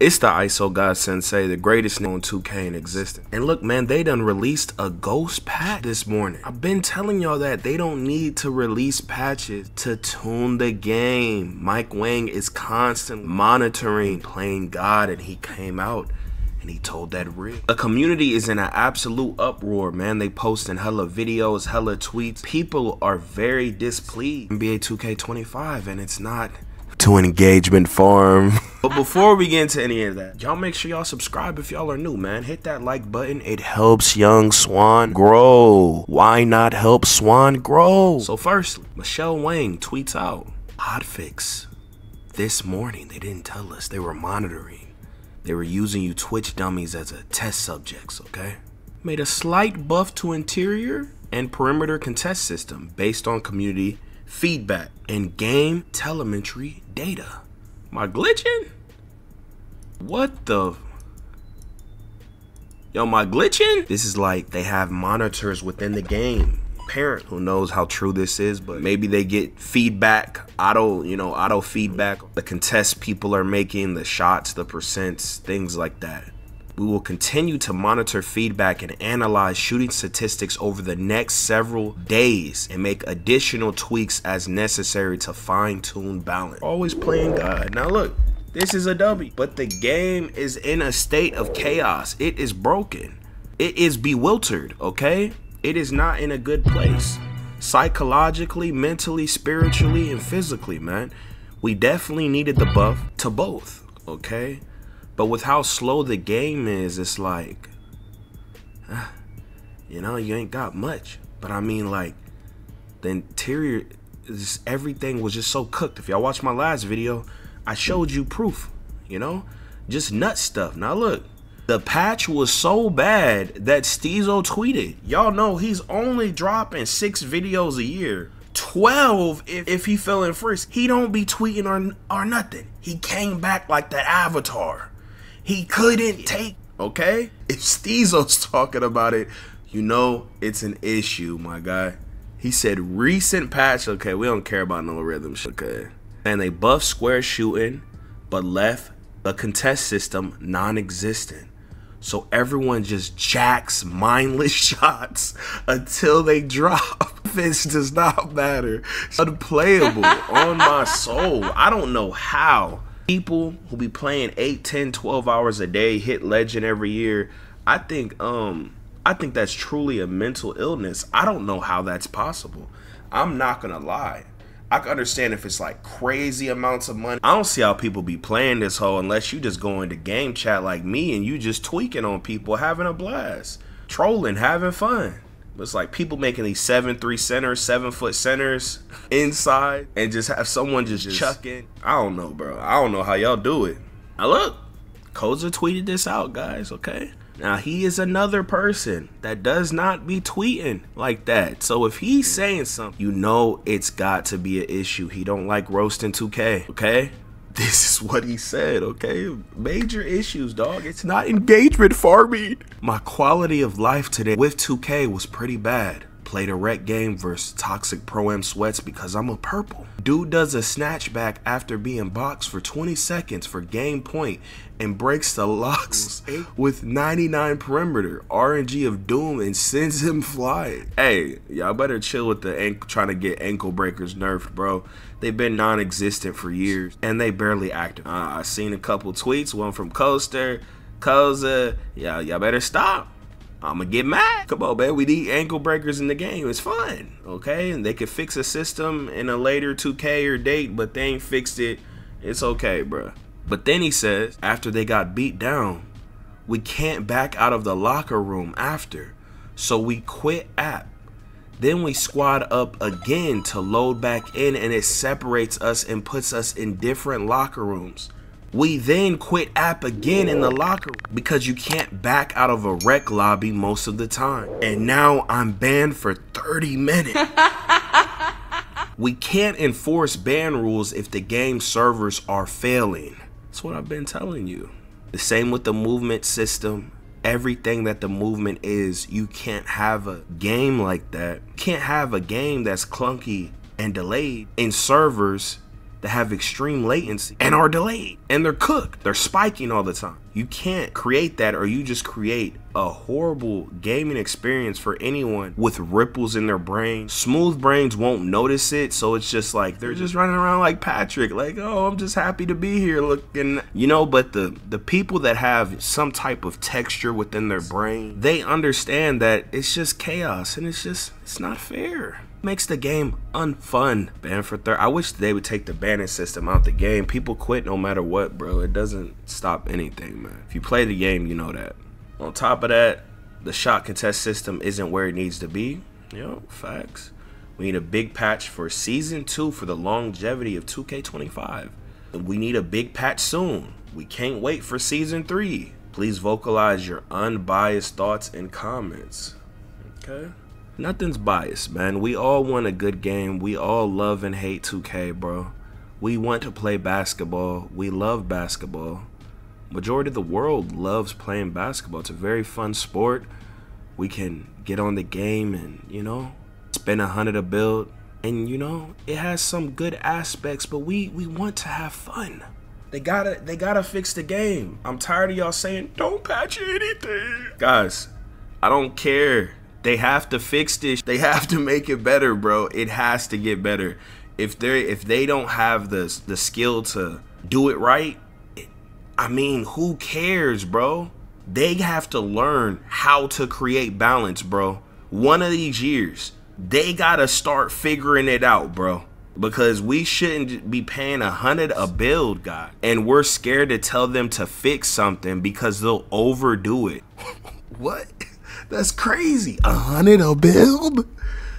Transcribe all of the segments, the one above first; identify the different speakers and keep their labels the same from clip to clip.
Speaker 1: It's the ISO God Sensei, the greatest known 2K in existence. And look, man, they done released a ghost patch this morning. I've been telling y'all that they don't need to release patches to tune the game. Mike Wang is constantly monitoring playing God, and he came out and he told that real. The community is in an absolute uproar, man. They posting hella videos, hella tweets. People are very displeased. NBA 2K25, and it's not to engagement farm. but before we get into any of that, y'all make sure y'all subscribe if y'all are new, man. Hit that like button. It helps young Swan grow. Why not help Swan grow? So firstly, Michelle Wang tweets out, Hotfix. This morning, they didn't tell us. They were monitoring. They were using you Twitch dummies as a test subjects, okay? Made a slight buff to interior and perimeter contest system based on community feedback and game telemetry data. Am I glitching? What the? Yo, am I glitching? This is like they have monitors within the game. Parent who knows how true this is, but maybe they get feedback, auto, you know, auto feedback, the contests people are making, the shots, the percents, things like that. We will continue to monitor feedback and analyze shooting statistics over the next several days and make additional tweaks as necessary to fine tune balance. Always playing God. Now, look, this is a W, but the game is in a state of chaos. It is broken, it is bewildered, okay? It is not in a good place psychologically, mentally, spiritually, and physically, man. We definitely needed the buff to both, okay? But with how slow the game is, it's like, you know, you ain't got much. But I mean, like, the interior, just everything was just so cooked. If y'all watch my last video, I showed you proof, you know, just nut stuff. Now look, the patch was so bad that Steezo tweeted, y'all know he's only dropping six videos a year. 12 if, if he fell in first. He don't be tweeting or, or nothing. He came back like the avatar. He couldn't take, okay? If Steezo's talking about it, you know it's an issue, my guy. He said recent patch, okay, we don't care about no rhythm, okay? And they buffed square shooting, but left the contest system non-existent. So everyone just jacks mindless shots until they drop. This does not matter. It's unplayable on my soul. I don't know how people who be playing 8 10 12 hours a day hit legend every year i think um i think that's truly a mental illness. I don't know how that's possible. I'm not gonna lie. I can understand if it's like crazy amounts of money. I don't see how people be playing this whole unless you just go into game chat like me and you just tweaking on people having a blast trolling having fun it's like people making these seven three centers, seven foot centers inside, and just have someone just, just chucking. I don't know, bro. I don't know how y'all do it. Now look, Koza tweeted this out, guys. Okay. Now he is another person that does not be tweeting like that. So if he's saying something, you know it's got to be an issue. He don't like roasting 2K. Okay. This is what he said, okay? Major issues, dog. It's not engagement farming. My quality of life today with 2K was pretty bad. Played a rec game versus Toxic Pro-Am Sweats because I'm a purple. Dude does a snatchback after being boxed for 20 seconds for game point and breaks the locks with 99 perimeter RNG of Doom and sends him flying. Hey, y'all better chill with the ankle, trying to get ankle breakers nerfed, bro. They've been non-existent for years and they barely active. Uh, I seen a couple tweets, one from Coaster, Koza. Yeah, y'all better stop. I'm gonna get mad. Come on, man. We need ankle breakers in the game. It's fun, okay? And they could fix a system in a later 2K or date, but they ain't fixed it. It's okay, bro. But then he says, after they got beat down, we can't back out of the locker room after. So we quit app. Then we squad up again to load back in, and it separates us and puts us in different locker rooms. We then quit app again in the locker because you can't back out of a rec lobby most of the time. And now I'm banned for 30 minutes. we can't enforce ban rules if the game servers are failing. That's what I've been telling you. The same with the movement system. Everything that the movement is, you can't have a game like that. You can't have a game that's clunky and delayed in servers that have extreme latency and are delayed and they're cooked. They're spiking all the time. You can't create that or you just create a horrible gaming experience for anyone with ripples in their brain. Smooth brains won't notice it, so it's just like they're just running around like Patrick, like, "Oh, I'm just happy to be here looking." You know, but the the people that have some type of texture within their brain, they understand that it's just chaos and it's just it's not fair makes the game unfun. Ban for third. I wish they would take the banning system out the game. People quit no matter what, bro. It doesn't stop anything, man. If you play the game, you know that. On top of that, the shot contest system isn't where it needs to be. Yo, facts. We need a big patch for season two for the longevity of 2K25. We need a big patch soon. We can't wait for season three. Please vocalize your unbiased thoughts and comments. Okay? Nothing's biased, man. We all want a good game. We all love and hate 2K, bro. We want to play basketball. We love basketball. Majority of the world loves playing basketball. It's a very fun sport. We can get on the game and, you know, spend a hundred a build. And you know, it has some good aspects, but we we want to have fun. They gotta they gotta fix the game. I'm tired of y'all saying don't patch anything. Guys, I don't care they have to fix this. They have to make it better, bro. It has to get better. If they if they don't have the the skill to do it right, I mean, who cares, bro? They have to learn how to create balance, bro. One of these years, they gotta start figuring it out, bro. Because we shouldn't be paying a hundred a build, guy, and we're scared to tell them to fix something because they'll overdo it. what? That's crazy. A hundred a build?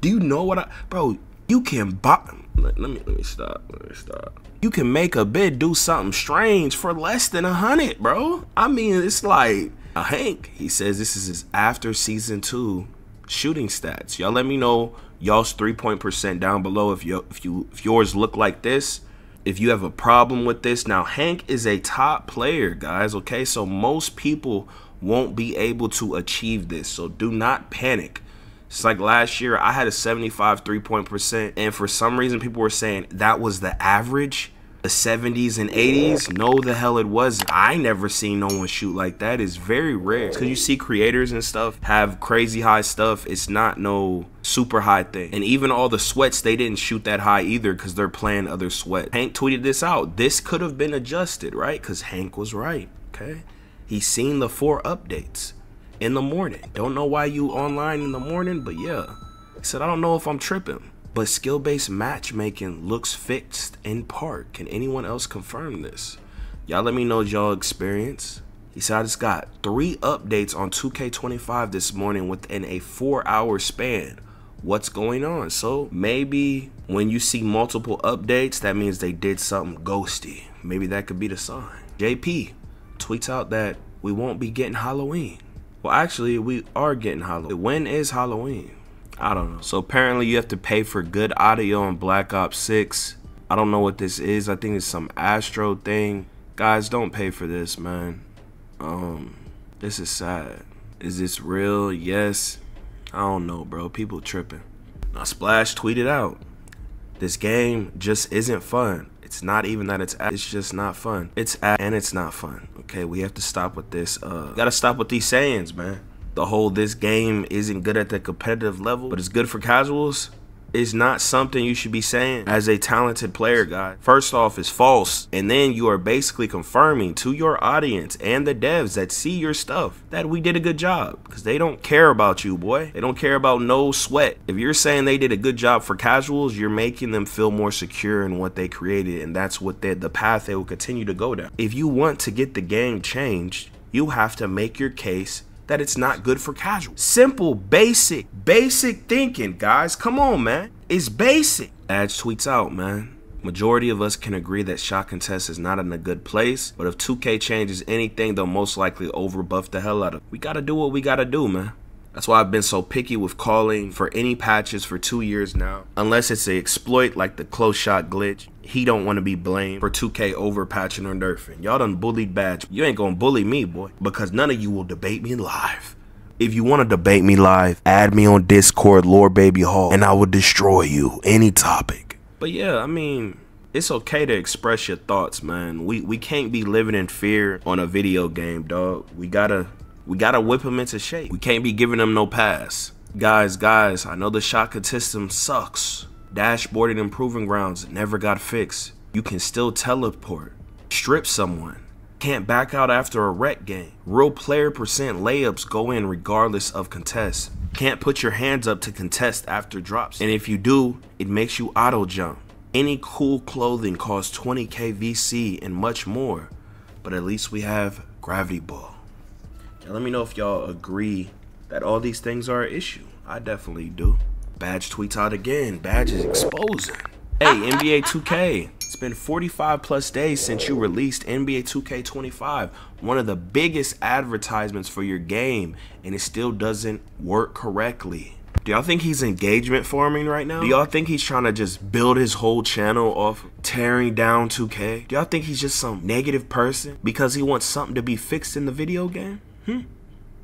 Speaker 1: Do you know what I, bro? You can buy. Let, let me let me stop. Let me stop. You can make a bid do something strange for less than a hundred, bro. I mean, it's like Hank. He says this is his after season two shooting stats. Y'all let me know y'all's three point percent down below if you if you if yours look like this. If you have a problem with this, now Hank is a top player, guys. Okay, so most people won't be able to achieve this. So do not panic. It's like last year, I had a 75 three point percent, and for some reason, people were saying that was the average. The 70s and 80s, no, the hell it wasn't. I never seen no one shoot like that. It's very rare. Because you see creators and stuff have crazy high stuff. It's not no super high thing. And even all the sweats, they didn't shoot that high either because they're playing other sweat. Hank tweeted this out. This could have been adjusted, right? Because Hank was right, okay? He's seen the four updates in the morning. Don't know why you online in the morning, but yeah. He said, I don't know if I'm tripping. But skill-based matchmaking looks fixed in part. Can anyone else confirm this? Y'all let me know y'all experience. He said, I just got three updates on 2K25 this morning within a four hour span. What's going on? So maybe when you see multiple updates, that means they did something ghosty. Maybe that could be the sign. JP, tweets out that we won't be getting Halloween. Well, actually, we are getting Halloween. When is Halloween? I don't know. So apparently you have to pay for good audio on Black Ops 6. I don't know what this is. I think it's some Astro thing. Guys, don't pay for this, man. Um, this is sad. Is this real? Yes. I don't know, bro. People tripping. Now Splash tweeted out. This game just isn't fun. It's not even that it's it's just not fun. It's and it's not fun. Okay, we have to stop with this. Uh, gotta stop with these sayings, man. The whole this game isn't good at the competitive level, but it's good for casuals is not something you should be saying as a talented player, guy. First off, is false. And then you are basically confirming to your audience and the devs that see your stuff that we did a good job. Because they don't care about you, boy. They don't care about no sweat. If you're saying they did a good job for casuals, you're making them feel more secure in what they created. And that's what they, the path they will continue to go down. If you want to get the game changed, you have to make your case that it's not good for casual. Simple, basic, basic thinking, guys. Come on, man. It's basic. Ads tweets out, man. Majority of us can agree that shot contest is not in a good place, but if 2K changes anything, they'll most likely overbuff the hell out of it. We gotta do what we gotta do, man. That's why I've been so picky with calling for any patches for two years now. Unless it's an exploit like the close shot glitch, he don't want to be blamed for 2K over patching or nerfing. Y'all done bullied Badge. You ain't gonna bully me, boy, because none of you will debate me live. If you want to debate me live, add me on Discord, Lord Baby Hall, and I will destroy you. Any topic. But yeah, I mean, It's okay to express your thoughts, man. We we can't be living in fear on a video game, dog. We gotta we gotta whip them into shape. We can't be giving them no pass. Guys, guys, I know the shotgun system sucks. Dashboarding and proving grounds never got fixed. You can still teleport, strip someone, can't back out after a rec game. Real player percent layups go in regardless of contest. Can't put your hands up to contest after drops. And if you do, it makes you auto jump. Any cool clothing costs 20k VC and much more. But at least we have Gravity Ball. Now let me know if y'all agree that all these things are an issue. I definitely do. Badge tweets out again. Badge is exposing. Hey, NBA 2K. It's been 45 plus days since you released NBA 2K25, one of the biggest advertisements for your game, and it still doesn't work correctly. Do y'all think he's engagement farming right now? Do y'all think he's trying to just build his whole channel off tearing down 2K? Do y'all think he's just some negative person because he wants something to be fixed in the video game? Hmm?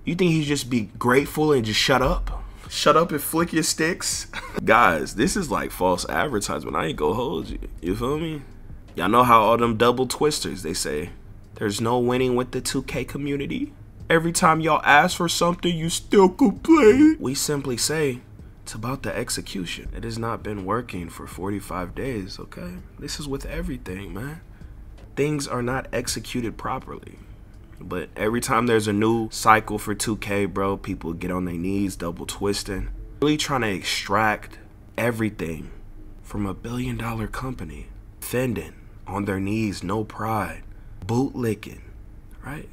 Speaker 1: You think he's just be grateful and just shut up? Shut up and flick your sticks? Guys, this is like false advertisement. I ain't gonna hold you. You feel me? Y'all know how all them double twisters, they say, there's no winning with the 2K community. Every time y'all ask for something, you still complain. We simply say, it's about the execution. It has not been working for 45 days, okay? This is with everything, man. Things are not executed properly. But every time there's a new cycle for 2K, bro, people get on their knees, double twisting. Really trying to extract everything from a billion dollar company. Fending on their knees, no pride. Bootlicking, right?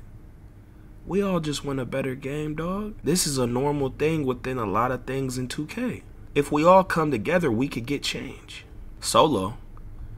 Speaker 1: We all just want a better game, dog. This is a normal thing within a lot of things in 2K. If we all come together, we could get change. Solo,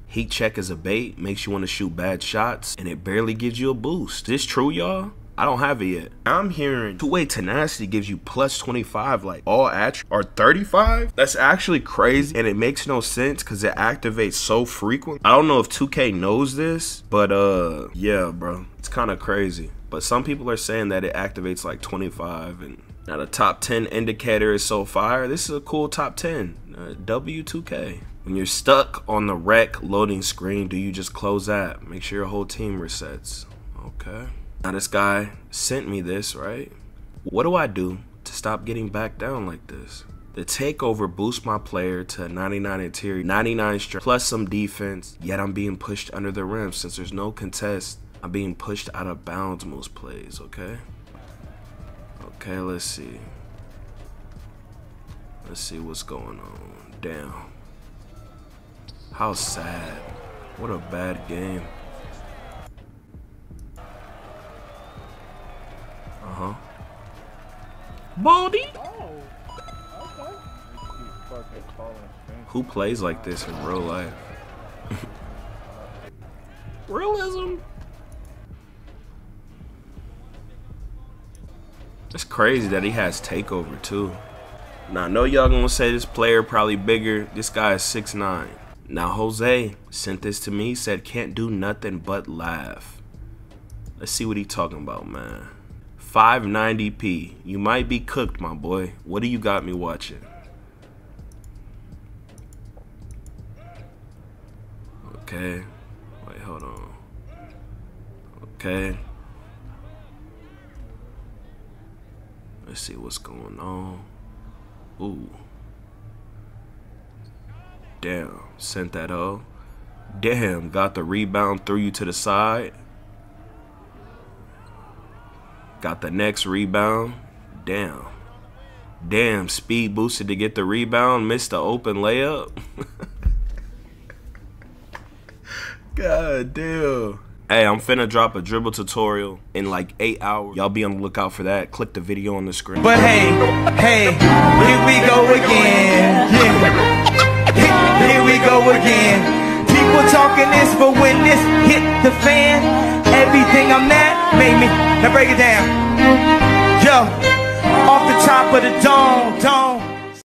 Speaker 1: Heat check is a bait, makes you want to shoot bad shots, and it barely gives you a boost. This true, y'all? I don't have it yet. I'm hearing two-way tenacity gives you plus 25, like all attributes, or 35? That's actually crazy, and it makes no sense because it activates so frequent. I don't know if 2K knows this, but uh, yeah, bro, it's kind of crazy. But some people are saying that it activates like 25, and now the top 10 indicator is so fire. This is a cool top 10, uh, W2K. When you're stuck on the rec loading screen, do you just close that? Make sure your whole team resets. Okay. Now this guy sent me this, right? What do I do to stop getting back down like this? The takeover boosts my player to 99 interior, 99 strength, plus some defense, yet I'm being pushed under the rim. Since there's no contest, I'm being pushed out of bounds most plays, okay? Okay, let's see. Let's see what's going on. Damn. How sad. What a bad game. Uh-huh. Baldy? Who plays like this in real life? Realism? It's crazy that he has takeover too. Now I know y'all gonna say this player probably bigger. This guy is 6'9". Now Jose sent this to me, said can't do nothing but laugh. Let's see what he talking about, man. 590p. You might be cooked, my boy. What do you got me watching? Okay. Wait, hold on. Okay. Let's see what's going on. Ooh. Damn, sent that up. Damn, got the rebound, threw you to the side. Got the next rebound. Damn. Damn, speed boosted to get the rebound, missed the open layup. God damn. Hey, I'm finna drop a dribble tutorial in like eight hours. Y'all be on the lookout for that. Click the video on the screen.
Speaker 2: But hey, hey, here we go again. Yeah. Go again. People talking this, but when this hit the fan, everything I'm at made me. Now break it down. Yo, off the top of the dome, dome.